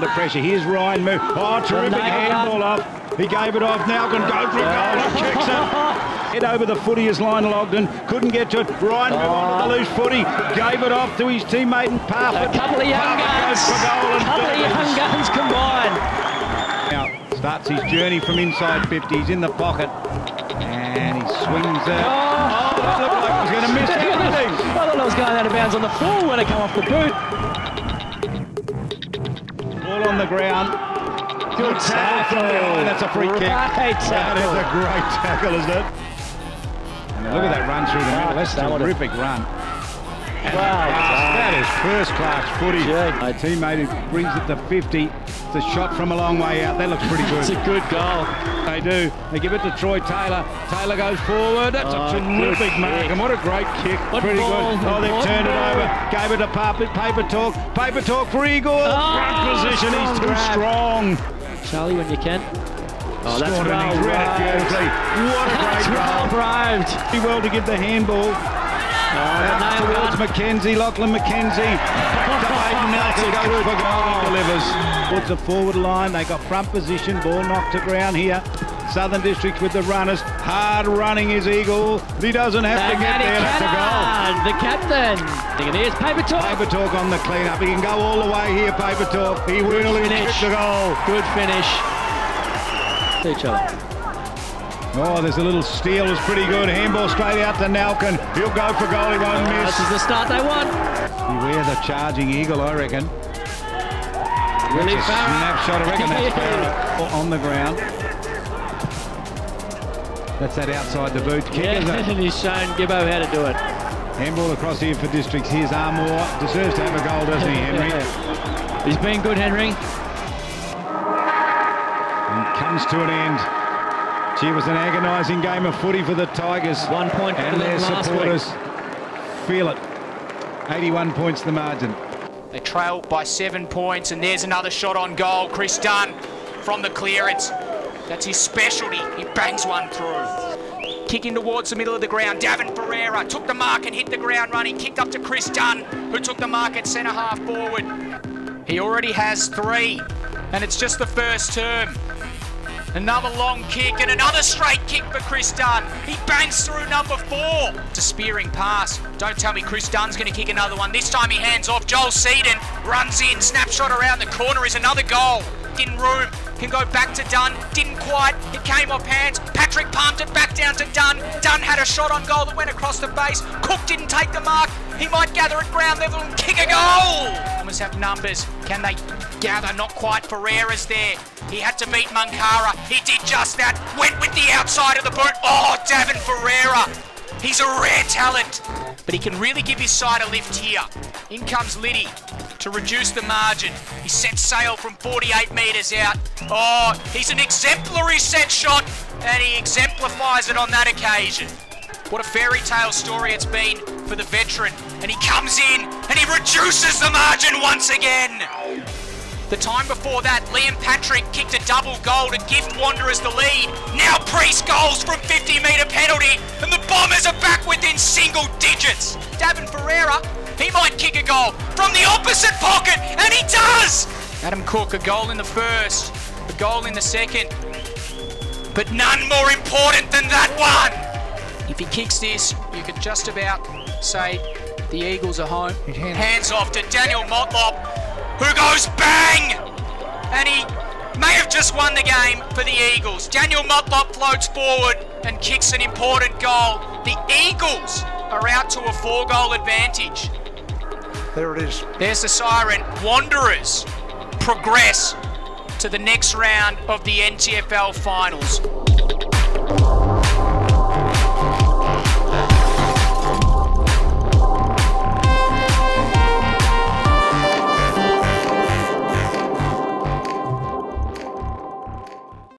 The pressure. Here's Ryan Move. Oh, terrific handball off. He gave it off. Now can go for a goal and kicks it. Head over the footy is Lionel Ogden. Couldn't get to it. Ryan Move onto the oh. loose footy. Gave it off to his teammate and Parfitt. A couple of young guns. goes for goal and A couple of young guns combined. Now starts his journey from inside 50. He's in the pocket. And he swings it. Oh, that looked like it was going to miss everything. I thought I was going out of bounds on the full when it come off the boot. Ball on the ground. Good tackle. That's a free kick. Great That is a great tackle, isn't it? And look at that run through the middle. That's a terrific run. Wow. That is first class footy. My teammate who brings it to 50. It's a shot from a long way out. That looks pretty good. It's a good goal. They do. They give it to Troy Taylor. Taylor goes forward. That's Oh, a ah, terrific mark. kick. And what a great kick. What Pretty ball, good. Oh, they've what turned it over. Gave it to Paper, paper Talk. Paper Talk for Eagle. Ah, oh, Front position. He's too grab. strong. Charlie, when you can. Oh, that's Scored and well he's read it roved. beautifully. What a That's great well goal. roved. Pretty well to give the handball. Towards one. Mackenzie, Lachlan Mackenzie. Back to Nelson, a goes for goal delivers. Towards the forward line, they got front position, ball knocked to ground here. Southern Districts with the runners. Hard running is Eagle. He doesn't have to get there. That's a goal. The captain. Thinking here's paper talk. Paper Talk on the clean-up. He can go all the way here, Paper Talk. He will in finish. the goal. Good finish. To each other. Oh, there's a little steal. It's pretty good. Handball straight out to Nalkin. He'll go for goal. He won't oh, miss. This is the start they want. Beware the charging eagle, I reckon. Willie That's snapshot, I reckon that's Farah on the ground. That's that outside the boot kick, Yeah, isn't it? and he's shown Gibbo how to do it. Handball across here for districts. Here's Armour. Deserves to have a goal, doesn't he, Henry? He's been good, Henry. And comes to an end. Gee, it was an agonising game of footy for the Tigers. One point better and their last supporters feel it. 81 points the margin. They trail by seven points, and there's another shot on goal. Chris Dunn from the clearance. That's his specialty. He bangs one through. Kicking towards the middle of the ground. Davin Ferreira took the mark and hit the ground running. Kicked up to Chris Dunn, who took the mark at centre half forward. He already has three, and it's just the first term. Another long kick and another straight kick for Chris Dunn. He bangs through number four. Spearing pass. Don't tell me Chris Dunn's going to kick another one. This time he hands off. Joel Seaton runs in. Snapshot around the corner is another goal. In room. Can go back to Dunn. Didn't quite. It came off hands. Patrick pumped it back down to Dunn. Dunn had a shot on goal that went across the base. Cook didn't take the mark. He might gather at ground level and kick a goal. Almost have numbers. Can they gather? Not quite. Ferreira's there. He had to beat Mankara. He did just that. Went with the outside of the boot. Oh, Davin Ferreira. He's a rare talent, but he can really give his side a lift here. In comes Liddy to reduce the margin. He sets sail from 48 metres out. Oh, he's an exemplary set shot, and he exemplifies it on that occasion. What a fairy tale story it's been for the veteran. And he comes in and he reduces the margin once again. The time before that, Liam Patrick kicked a double goal to gift Wanderers the lead. Now Priest goals from 50 metre penalty, and the Bombers are back within single digits. Davin Ferreira, he might kick a goal from the opposite pocket, and he does! Adam Cook, a goal in the first, a goal in the second, but none more important kicks this, you could just about say the Eagles are home. Hands off to Daniel Motlop, who goes bang! And he may have just won the game for the Eagles. Daniel Motlop floats forward and kicks an important goal. The Eagles are out to a four goal advantage. There it is. There's the siren. Wanderers progress to the next round of the NTFL finals.